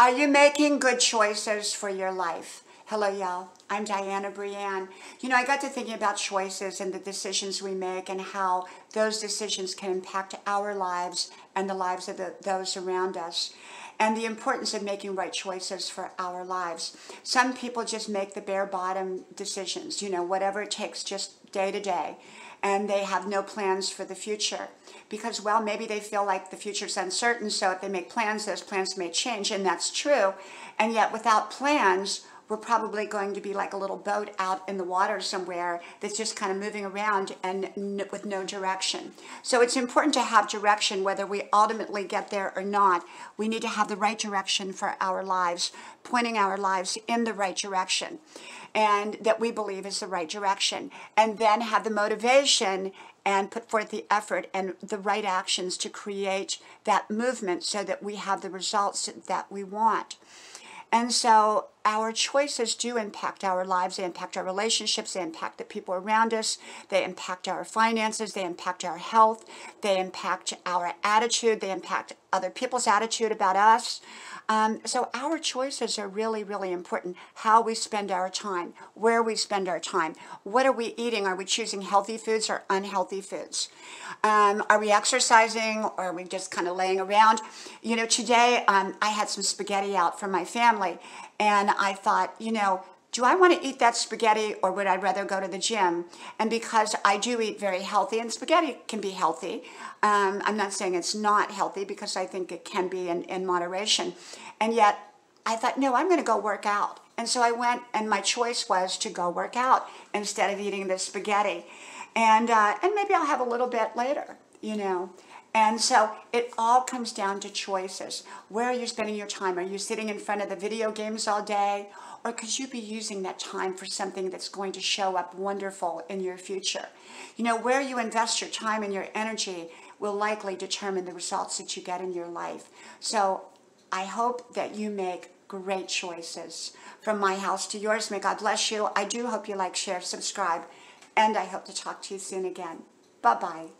Are you making good choices for your life? Hello, y'all. I'm Dianna Brianne. You know, I got to thinking about choices and the decisions we make and how those decisions can impact our lives and the lives of the, those around us and the importance of making right choices for our lives. Some people just make the bare bottom decisions, you know, whatever it takes just day to day and they have no plans for the future. Because well maybe they feel like the future's uncertain so if they make plans those plans may change and that's true. And yet without plans we're probably going to be like a little boat out in the water somewhere that's just kind of moving around and with no direction. So it's important to have direction whether we ultimately get there or not. We need to have the right direction for our lives, pointing our lives in the right direction and that we believe is the right direction. And then have the motivation and put forth the effort and the right actions to create that movement so that we have the results that we want. And so our choices do impact our lives. They impact our relationships. They impact the people around us. They impact our finances. They impact our health. They impact our attitude. They impact other people's attitude about us. Um, so our choices are really, really important. How we spend our time, where we spend our time, what are we eating? Are we choosing healthy foods or unhealthy foods? Um, are we exercising or are we just kind of laying around? You know, today um, I had some spaghetti out for my family I thought, you know, do I want to eat that spaghetti or would I rather go to the gym? And because I do eat very healthy, and spaghetti can be healthy, um, I'm not saying it's not healthy because I think it can be in, in moderation. And yet I thought, no, I'm going to go work out. And so I went, and my choice was to go work out instead of eating the spaghetti. And, uh, and maybe I'll have a little bit later, you know. And so it all comes down to choices. Where are you spending your time? Are you sitting in front of the video games all day? Or could you be using that time for something that's going to show up wonderful in your future? You know, where you invest your time and your energy will likely determine the results that you get in your life. So I hope that you make great choices. From my house to yours, may God bless you. I do hope you like, share, subscribe, and I hope to talk to you soon again. Bye bye.